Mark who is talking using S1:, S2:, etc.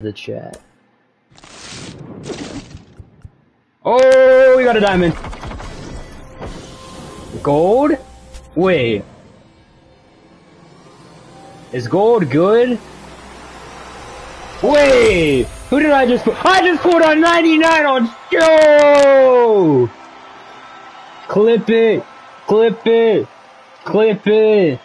S1: the chat. Oh, we got a diamond. Gold? Wait. Is gold good? Wait! Who did I just put? I just put on 99 on Joe! Clip it! Clip it! Clip it!